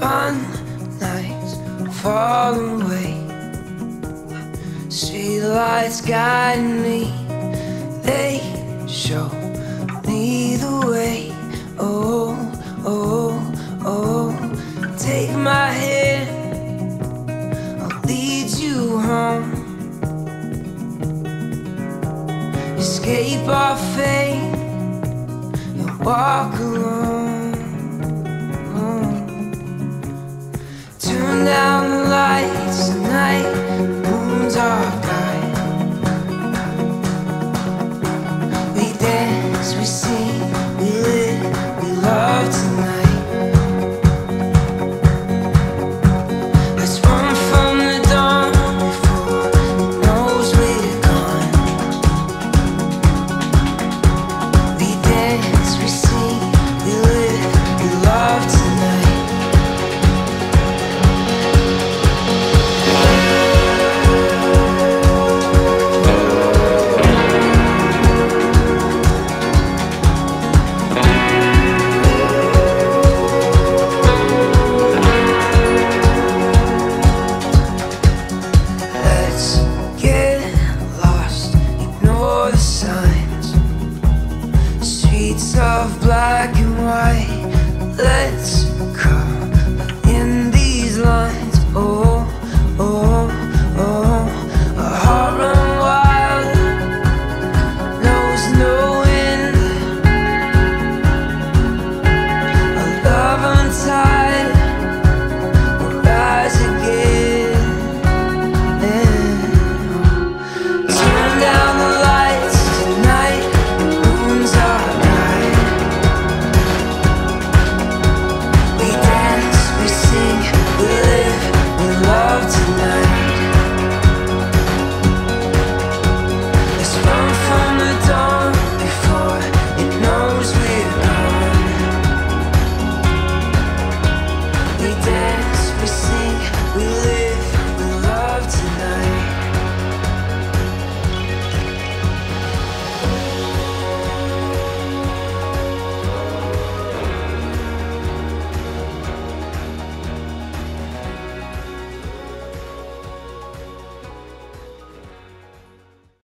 Sun nights fall away. Street lights guide me. They show me the way. Oh, oh, oh. Take my hand. I'll lead you home. Escape our fate and walk away. black and white. Let's